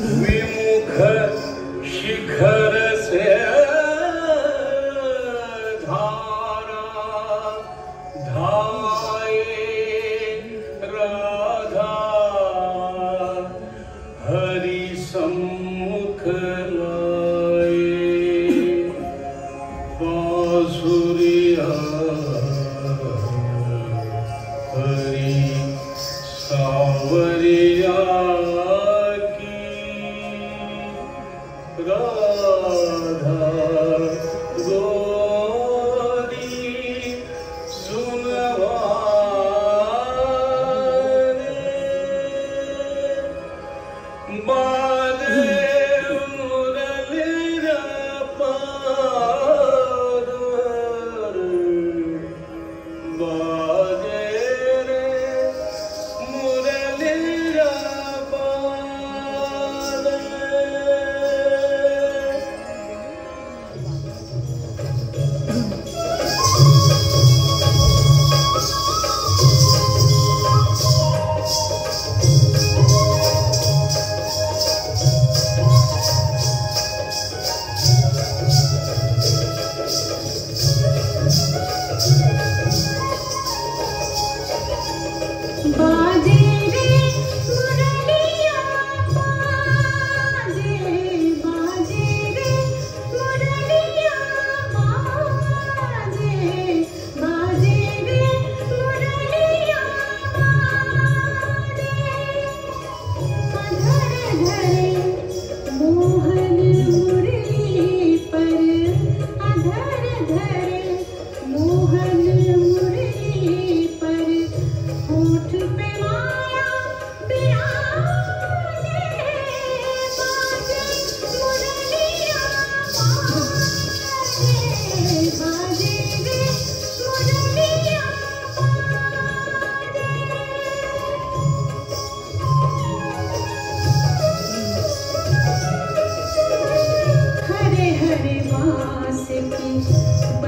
शिखर शिखर धारा धाये राधा हरि सम्मुख बांसुरिया हरि सावरिया God.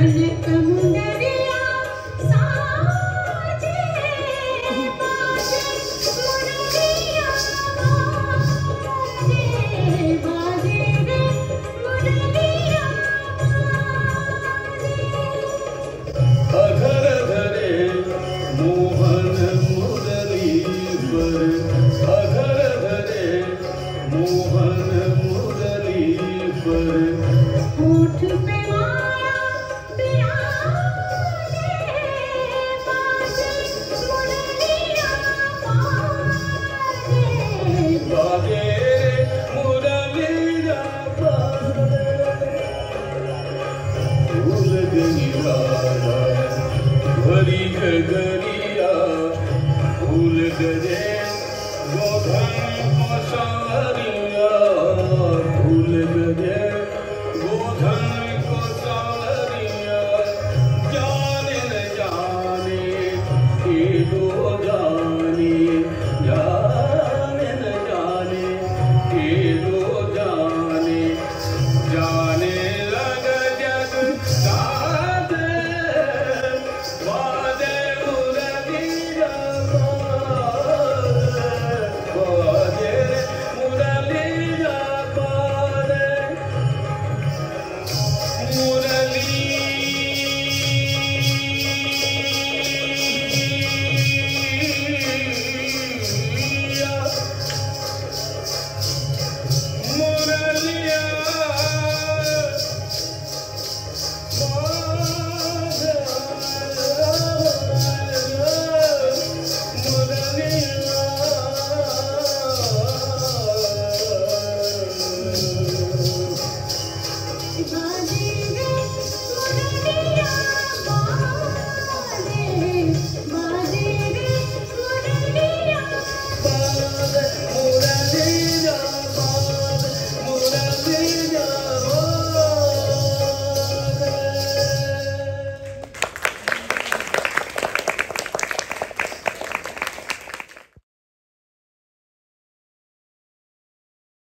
atelier घरी भूल गए गोधन को